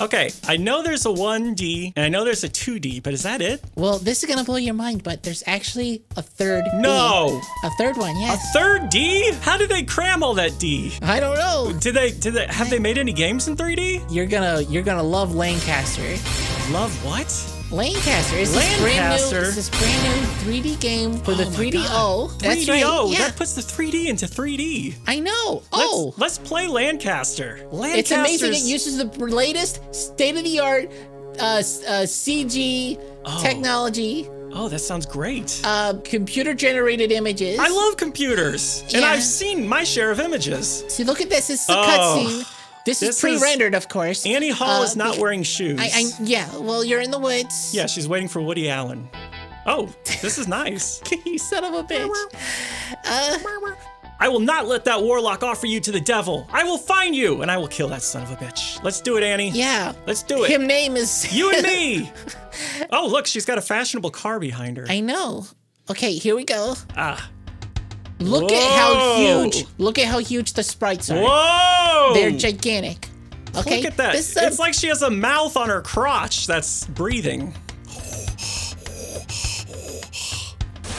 Okay, I know there's a 1D and I know there's a 2D, but is that it? Well, this is gonna blow your mind, but there's actually a third. D. No. A third one, yes. Third D? How did they cram all that D? I don't know. Did they did they have they made any games in 3D? You're gonna you're gonna love Lancaster. Love what? Lancaster is this brand new this brand new 3D game for the Oh my 3DO. That's 3DO. right. Yeah, That puts the 3D into 3D. I know. Let's, Oh, let's play Lancaster. Lancaster's it's amazing. It uses the latest state of the art uh, uh, CG technology, Oh, that sounds great. uh, computer generated images. I love computers, and I've seen my share of images. See, look at this. This is a Oh, cutscene. This, this is pre-rendered, of course. Annie Hall Uh, is not wearing shoes. I, I, yeah. Well, you're in the woods. yeah, she's waiting for Woody Allen. Oh, this is nice. you son of a bitch. Uh, I will not let that warlock offer you to the devil. I will find you, and I will kill that son of a bitch. Let's do it, Annie. yeah. Let's do it. Him name is You and me. oh, look, she's got a fashionable car behind her. I know. Okay, here we go. ah. Look at how huge. Look at how huge the sprites are. Whoa! They're gigantic. Okay. Look at that. This is a- it's like she has a mouth on her crotch that's breathing.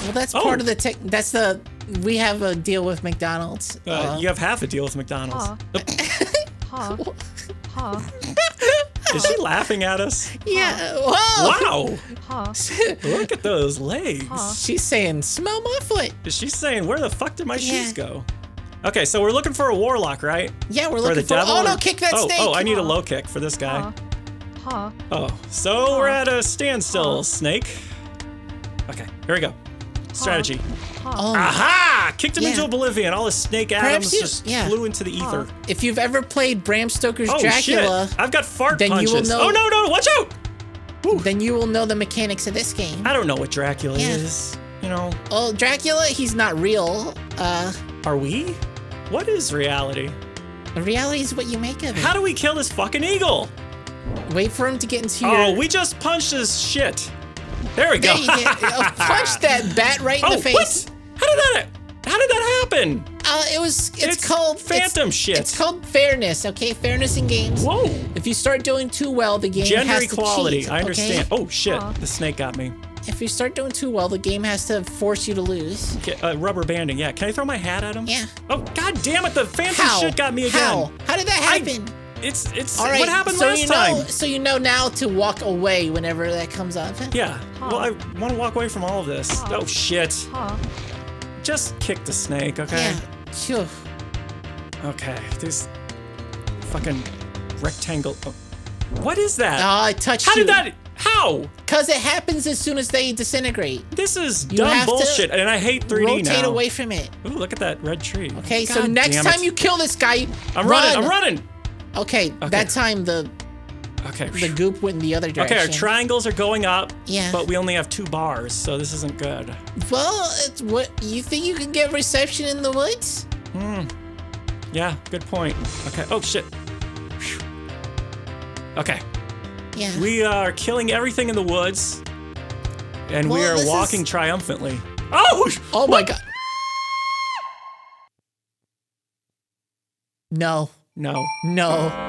well, that's Oh. part of the tech. That's the. We have a deal with McDonald's. Uh, Uh, you have half a deal with McDonald's. Ha. Ha. Is she laughing at us? yeah. Whoa. Wow! Ha. Look at those legs. She's saying, "Smell my foot." Is she saying, where the fuck did my Yeah. shoes go? Okay, so we're looking for a warlock, right? Yeah, we're looking For looking the for. devil? oh no! Kick that oh, snake. Oh, I need a low kick for this guy. Ha. Ha. Oh, so we're at a standstill, snake. Okay, here we go. Strategy. Oh, Aha! Kicked him Yeah. into oblivion. All his snake atoms you- just yeah. flew into the ether. if you've ever played Bram Stoker's Oh Dracula, shit! I've got fart then you will punches. know- Oh no no! Watch out! then you will know the mechanics of this game. I don't know what Dracula Yeah. is. You know, Well, Dracula, he's not real. Uh, are we? What is reality? reality is what you make of it. How do we kill this fucking eagle? Wait for him to get into Oh, your. we just punched his shit. There we go. There oh, punch that bat right in oh, the face. what? How did that? How did that happen? Uh, it was. It's, It's called phantom it's, shit. It's called fairness. Okay, fairness in games. Whoa. If you start doing too well, the game Gender has equality. to cheat. I understand. Okay? Oh shit! Aw. The snake got me. If you start doing too well, the game has to force you to lose. Okay, uh, rubber banding. Yeah. Can I throw my hat at him? Yeah. Oh god damn it! The phantom How? shit got me again. How? How did that I- happen? It's it's All right. what happened so last you time. know. So you know now to walk away whenever that comes up. Yeah. Well, I want to walk away from all of this. Oh shit! Ha. Just kick the snake, okay? Yeah. Okay. This fucking rectangle. Oh. What is that? Oh, I touched How you. did that? How? Because it happens as soon as they disintegrate. This is You dumb bullshit, and I hate 3D Rotate now. away from it. Ooh, look at that red tree. Okay, so next time you kill this guy, I'm run. running. I'm running. Okay, that time the Okay. the goop went in the other direction. Okay, our triangles are going up. Yeah. But we only have two bars, so this isn't good. Well, it's what you think you can get reception in the woods? Hmm. Yeah, good point. Okay. Oh shit. Okay. Yeah. We are killing everything in the woods, and we are walking is- triumphantly. Oh! oh my what? god. No. No. No.